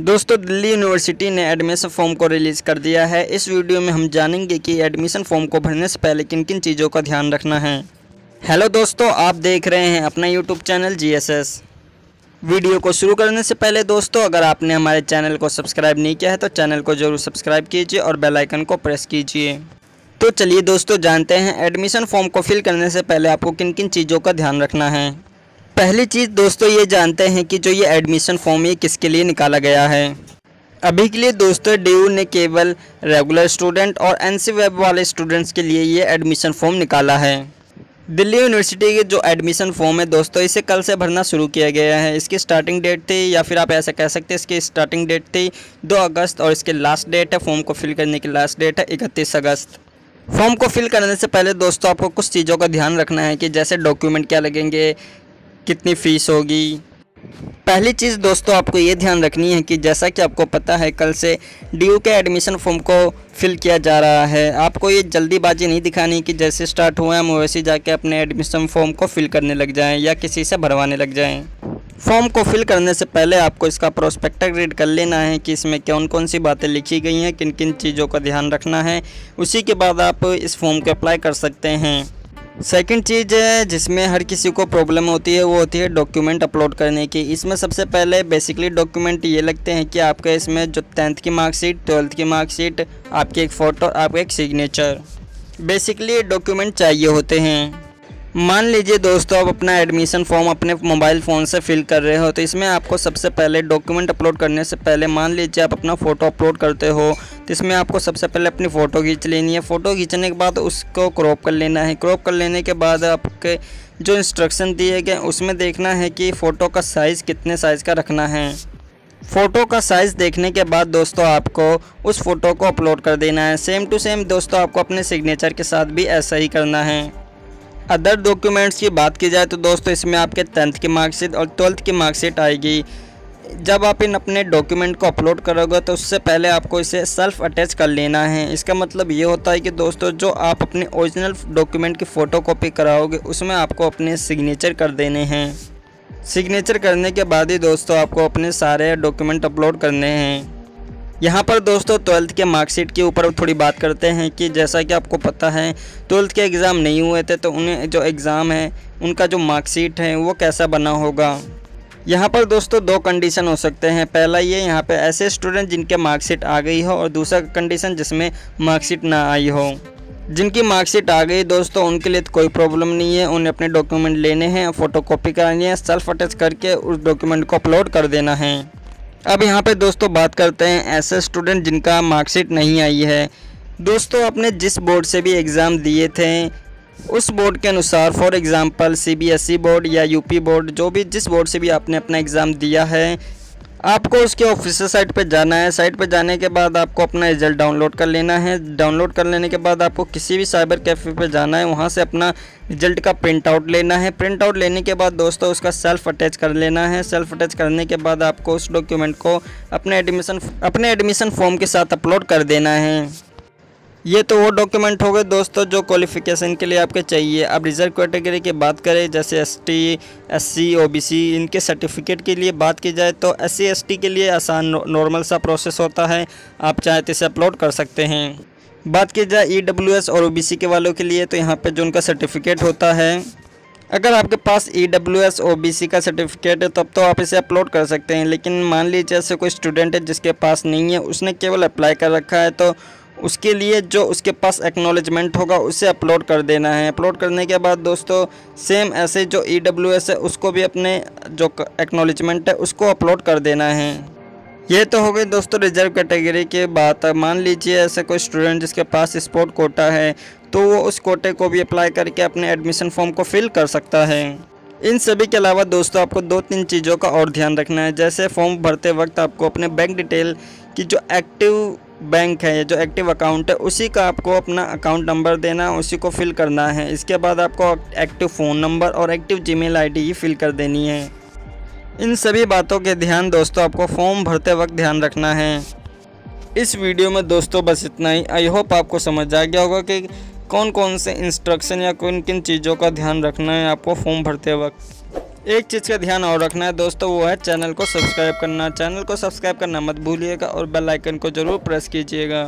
दोस्तों, दिल्ली यूनिवर्सिटी ने admission form को रिलीज़ कर दिया है। इस वीडियो में हम जानेंगे कि एडमिशन फॉर्म को भरने से पहले किन किन चीज़ों का ध्यान रखना है। हेलो दोस्तों, आप देख रहे हैं अपना यूट्यूब चैनल जीएसएस। वीडियो को शुरू करने से पहले दोस्तों, अगर आपने हमारे चैनल को सब्सक्राइब नहीं किया है तो चैनल को ज़रूर सब्सक्राइब कीजिए और बेलाइकन को प्रेस कीजिए। तो चलिए दोस्तों, जानते हैं एडमिशन फॉर्म को फिल करने से पहले आपको किन किन चीज़ों का ध्यान रखना है। पहली चीज़ दोस्तों ये जानते हैं कि जो ये एडमिशन फॉर्म ये किसके लिए निकाला गया है। अभी के लिए दोस्तों डीयू ने केवल रेगुलर स्टूडेंट और एनसी वेब वाले स्टूडेंट्स के लिए ये एडमिशन फॉर्म निकाला है। दिल्ली यूनिवर्सिटी के जो एडमिशन फॉर्म है दोस्तों, इसे कल से भरना शुरू किया गया है। इसकी स्टार्टिंग डेट थी या फिर आप ऐसा कह सकते हैं इसकी स्टार्टिंग डेट थी 2 अगस्त और इसके लास्ट डेट है। फॉर्म को फिल करने की लास्ट डेट है इकतीस अगस्त। फॉर्म को फिल करने से पहले दोस्तों आपको कुछ चीज़ों का ध्यान रखना है कि जैसे डॉक्यूमेंट क्या लगेंगे कितनी फ़ीस होगी? पहली चीज़ दोस्तों, आपको ये ध्यान रखनी है कि जैसा कि आपको पता है, कल से डीयू के एडमिशन फॉर्म को फिल किया जा रहा है। आपको ये जल्दीबाजी नहीं दिखानी कि जैसे स्टार्ट हुआ हम, वैसे जाके अपने एडमिशन फॉर्म को फिल करने लग जाएँ या किसी से भरवाने लग जाएँ। फॉर्म को फिल करने से पहले आपको इसका प्रोस्पेक्टर रीड कर लेना है कि इसमें कौन कौन सी बातें लिखी गई हैं किन किन चीज़ों का ध्यान रखना है। उसी के बाद आप इस फॉर्म को अप्लाई कर सकते हैं। सेकंड चीज़ है, जिसमें हर किसी को प्रॉब्लम होती है, वो होती है डॉक्यूमेंट अपलोड करने की। इसमें सबसे पहले बेसिकली डॉक्यूमेंट ये लगते हैं कि आपका इसमें जो टेंथ की मार्कशीट ट्वेल्थ की मार्कशीट आपकी एक फ़ोटो आपका एक सिग्नेचर बेसिकली डॉक्यूमेंट चाहिए होते हैं। मान लीजिए दोस्तों, आप अपना एडमिशन फॉर्म अपने मोबाइल फ़ोन से फिल कर रहे हो तो इसमें आपको सबसे पहले डॉक्यूमेंट अपलोड करने से पहले मान लीजिए आप अपना फ़ोटो अपलोड करते हो तो इसमें आपको सबसे पहले अपनी फ़ोटो खींच लेनी है। फ़ोटो खींचने के बाद उसको क्रॉप कर लेना है। क्रॉप कर लेने के बाद आपके जो इंस्ट्रक्शन दिए गए उसमें देखना है कि फ़ोटो का साइज़ कितने साइज़ का रखना है। फ़ोटो का साइज़ देखने के बाद दोस्तों आपको उस फ़ोटो को अपलोड कर देना है। सेम टू सेम दोस्तों आपको अपने सिग्नेचर के साथ भी ऐसा ही करना है। अदर डॉक्यूमेंट्स की बात की जाए तो दोस्तों इसमें आपके टेंथ की मार्कशीट और ट्वेल्थ की मार्कशीट आएगी। जब आप इन अपने डॉक्यूमेंट को अपलोड करोगे तो उससे पहले आपको इसे सेल्फ़ अटैच कर लेना है। इसका मतलब ये होता है कि दोस्तों, जो आप अपने ओरिजिनल डॉक्यूमेंट की फ़ोटो कॉपी कराओगे, उसमें आपको अपने सिग्नेचर कर देने हैं। सिग्नेचर करने के बाद ही दोस्तों, आपको अपने सारे डॉक्यूमेंट अपलोड करने हैं। यहाँ पर दोस्तों ट्वेल्थ के मार्कशीट के ऊपर थोड़ी बात करते हैं कि जैसा कि आपको पता है ट्वेल्थ के एग्ज़ाम नहीं हुए थे तो उन्हें जो एग्ज़ाम है, उनका जो मार्कशीट है, वो कैसा बना होगा। यहाँ पर दोस्तों दो कंडीशन हो सकते हैं। पहला ये, यहाँ पे ऐसे स्टूडेंट जिनके मार्कशीट आ गई हो, और दूसरा कंडीशन जिसमें मार्कशीट ना आई हो। जिनकी मार्कशीट आ गई, दोस्तों, उनके लिए तो कोई प्रॉब्लम नहीं है। उन्हें अपने डॉक्यूमेंट लेने हैं फ़ोटो कॉपी करानी है सेल्फ अटैच करके उस डॉक्यूमेंट को अपलोड कर देना है। अब यहाँ पे दोस्तों बात करते हैं, ऐसे स्टूडेंट जिनका मार्कशीट नहीं आई है। दोस्तों, आपने जिस बोर्ड से भी एग्ज़ाम दिए थे उस बोर्ड के अनुसार फॉर एग्ज़ाम्पल सीबीएसई बोर्ड या यूपी बोर्ड जो भी जिस बोर्ड से भी आपने अपना एग्ज़ाम दिया है, आपको उसके ऑफिसर साइट पर जाना है। साइट पर जाने के बाद आपको अपना रिज़ल्ट डाउनलोड कर लेना है। डाउनलोड कर लेने के बाद आपको किसी भी साइबर कैफ़े पर जाना है। वहाँ से अपना रिज़ल्ट का प्रिंट आउट लेना है। प्रिंट आउट लेने के बाद दोस्तों उसका सेल्फ अटैच कर लेना है। सेल्फ अटैच करने के बाद आपको उस डॉक्यूमेंट को अपने एडमिशन अपने एडमिशन फॉर्म के साथ अपलोड कर देना है। ये तो वो डॉक्यूमेंट हो गए दोस्तों जो क्वालिफ़िकेशन के लिए आपके चाहिए। अब रिज़र्व कैटेगरी की बात करें, जैसे S T S C O B C इनके सर्टिफिकेट के लिए बात की जाए तो एस सी एस टी के लिए आसान नॉर्मल सा प्रोसेस होता है। आप चाहें तो इसे अपलोड कर सकते हैं। बात की जाए ई डब्ल्यू एस और ओ बी सी के वालों के लिए तो यहाँ पर जो उनका सर्टिफिकेट होता है, अगर आपके पास E W S O B C का सर्टिफिकेट है, तब तो आप इसे अपलोड कर सकते हैं। लेकिन मान लीजिए ऐसे कोई स्टूडेंट है जिसके पास नहीं है, उसने केवल अप्लाई कर रखा है तो उसके लिए जो उसके पास एक्नॉलेजमेंट होगा, उसे अपलोड कर देना है। अपलोड करने के बाद दोस्तों सेम ऐसे जो ई डब्ल्यू एस है, उसको भी अपने जो एक्नॉलेजमेंट है, उसको अपलोड कर देना है। ये तो हो गई दोस्तों रिज़र्व कैटेगरी की बात। मान लीजिए ऐसे कोई स्टूडेंट जिसके पास स्पोर्ट कोटा है तो वो उस कोटे को भी अप्लाई करके अपने एडमिशन फॉर्म को फिल कर सकता है। इन सभी के अलावा दोस्तों, आपको दो तीन चीज़ों का और ध्यान रखना है। जैसे फॉर्म भरते वक्त आपको अपने बैंक डिटेल की जो एक्टिव बैंक है जो एक्टिव अकाउंट है, उसी का आपको अपना अकाउंट नंबर देना है, उसी को फिल करना है। इसके बाद आपको एक्टिव फ़ोन नंबर और एक्टिव जीमेल आईडी ही फिल कर देनी है। इन सभी बातों के ध्यान दोस्तों, आपको फॉर्म भरते वक्त ध्यान रखना है। इस वीडियो में दोस्तों बस इतना ही। आई होप आपको समझ आ गया होगा कि कौन कौन से इंस्ट्रक्शन या किन किन चीज़ों का ध्यान रखना है आपको फॉर्म भरते वक्त। एक चीज़ का ध्यान और रखना है दोस्तों, वो है चैनल को सब्सक्राइब करना। चैनल को सब्सक्राइब करना मत भूलिएगा और बेल आइकन को ज़रूर प्रेस कीजिएगा।